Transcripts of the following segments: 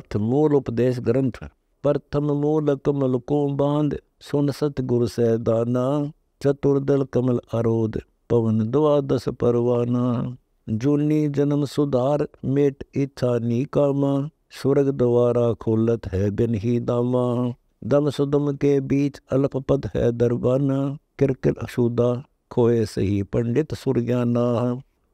हथ मूल उपदेश ग्रंथ प्रथम मूल कमल को बाँध सुन सतगुरु से दाना चतुर्दल कमल अरोध पवन द्वादश परवाना जूनी जन्म सुधार मेट इच्छा नी कामा स्वर्ग द्वारा खोलत है बिन ही दामा दम सुदम के बीच अल्प पद है दरबाना किरकिर अशुदा खोए सही पंडित सुरज्ञाना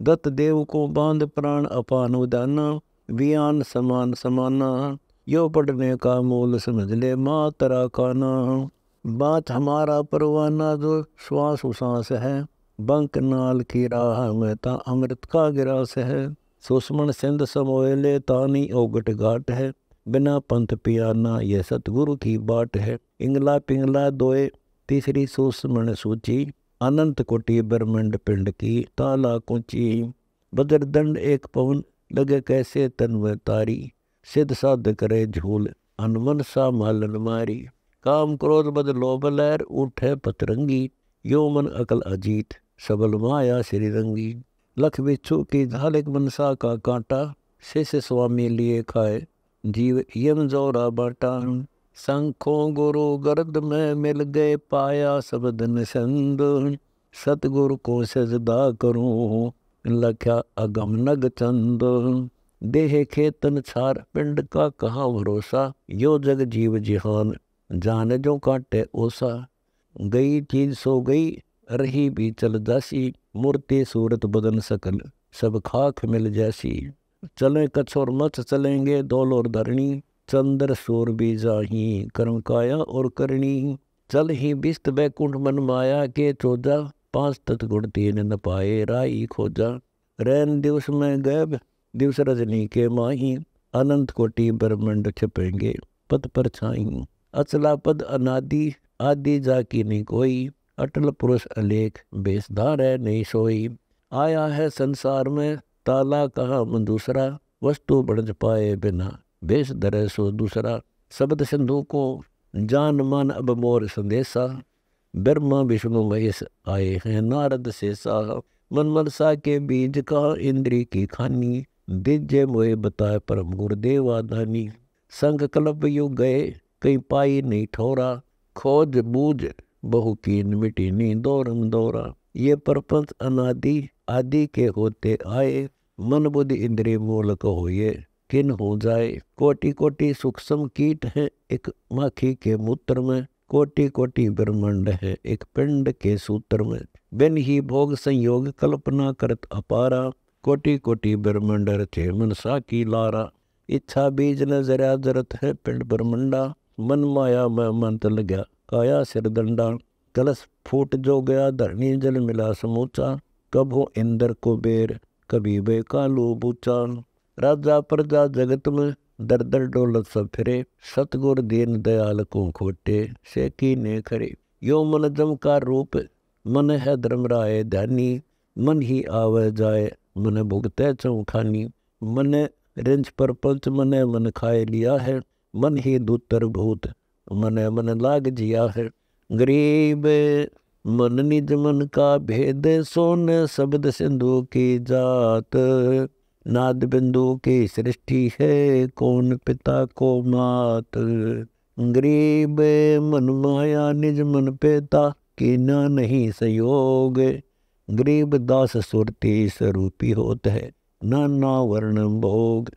दत्त देव को बाँध प्राण अपान उदाना वियान समान समाना, यो पढ़ने का मूल समझ ले माँ तरा काना बात हमारा परवाना जो श्वास उसास है, बंक नाल की राह में ता अमृत का गिरास है। सुषमन सिंध समोले तानी ओगट घाट है, बिना पंथ पियाना यह सतगुरु की बाट है। इंगला पिंगला दोए, तीसरी सुषमन सूची, अनंत कोटि ब्रह्मंड पिंड की ताला कुची। बदरदंड एक पवन लगे कैसे तन में तारी? सिद्ध साध करे झूल अनमन सा मालन मारी काम क्रोध बद लोभ लहर, उठे पतरंगी। यो मन अकल अजीत, सबल माया श्री रंगी। लख बिच्छू की धालिक मनसा का कांटा शेष स्वामी लिए खाए। जीव यम जोरा बाटा। संखों गुरु गर्द में मिल गए पाया सबदन संद। सतगुरु को सजदा करूँ। लख्या अगम नग चंद। देह खेतन छार पिंड का कहा भरोसा। यो जग जीव जिहान, जान जो काटे ओसा। गई चीज़ सो गई, रही भी चल जासी। मूर्ति सूरत बदन सकल, सब खाक मिल जैसी। चले कछोर मच चलेंगे दौल और धरणी चंद्र सूर भी जाही कर्म काया और करणी। चल ही बिस्त बैकुंठ मन माया के चोजा। पाँच तत्गुण तीन न पाए, राई खोजा। रैन दिवस में गैब, दिवस रजनी के माही। अनंत कोटि ब्रह्मंड छपेंगे, पद पर छाई अचला पद अनादि, आदि जाकी नहीं कोई। अटल पुरुष अलेख बेसधार है, नहीं सोई। आया है संसार में, ताला कहा मन दूसरा वस्तु बढ़ पाए बिना बेस दरे सो दूसरा। शब्द सिंधु को, जान मन अब मोर संदेशा ब्रह्मा विष्णु महेश आए हैं नारद से सा मन के बीज का इंद्री की खानी दिज्य मोए बताए परम गुरुदेव संग कल्प युग गए कहीं पाई नहीं ठोरा खोज बूझ बहु कीन मिटी नी दौरम दौरा ये प्रपंच अनादि आदि के होते आए मन बुद्धि इंद्रिय मूलक होए किन हो जाए कोटि कोटि सूक्ष्म कीट है एक माखी के मूत्र में कोटि कोटि ब्रह्मांड है। एक पिंड के सूत्र में, बिन ही भोग संयोग कल्पना करत अपारा। कोटि कोटि ब्रह्मंड रचे मनसा की लारा। इच्छा बीज न जरा जरत है पिंड ब्रह्मंडा। मन माया में मंत लग्या, काया सिर दंडा। कलश फूट जो गया, धरणी जल मिला समूचा। हो इंद्र को बेर, कभी बे कालू बूचा। राजा प्रजा जगत में दर दर डोलत सब फिरे, सतगुर दीन दयाल को खोटे, से की ने खरे। यो मन जम का रूप, मन है धर्म राय मन ही आवे जाए मन भुगते चौखानी मन रिंच पर पंच, मन मन खाए लिया है। मन ही दूतर भूत, मन मन लाग जिया है। गरीब मन निज मन का भेद, सोन शब्द सिंधु की जात। नाद बिंदु की सृष्टि है, कौन पिता को मात? गरीब मन माया, निज मन पिता कि न नहीं सहयोग गरीब दास सुरती स्वरूपी होत है ना वर्ण भोग।